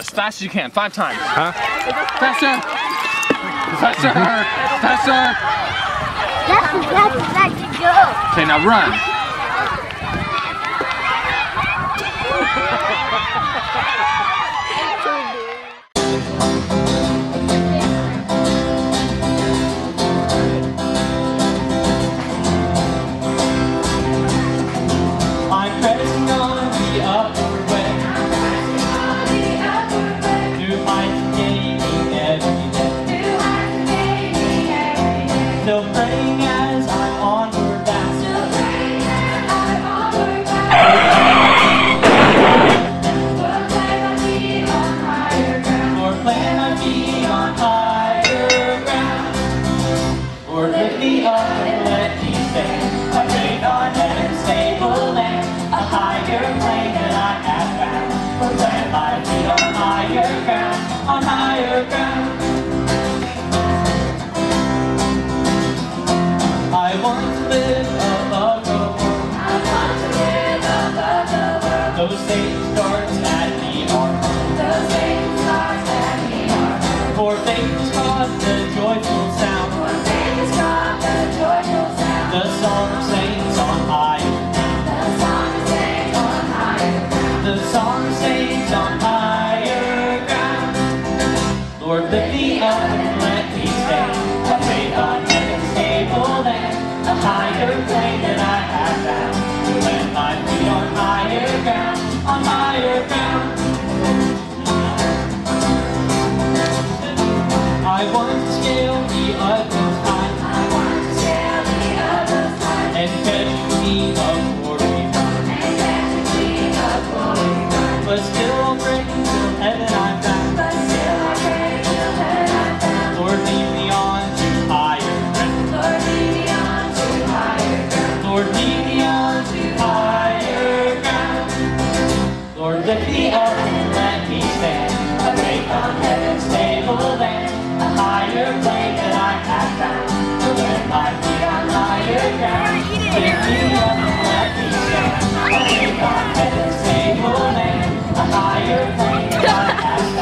As fast as you can, five times. Huh? Faster! Faster! Faster! That's the best way to go. Okay, now run. I'm Those same stars at the ark. For faith is caught the joyful sound. The song of saints on higher The song of saints on higher ground. Lord, lift me up I want to scale the utmost high and catch me of glory. But still break till heaven I'm bound. Lord, lead me on to higher ground. Lord, lead me on to higher ground. Lord, lift me up and let me stand. A faith on heaven's higher plane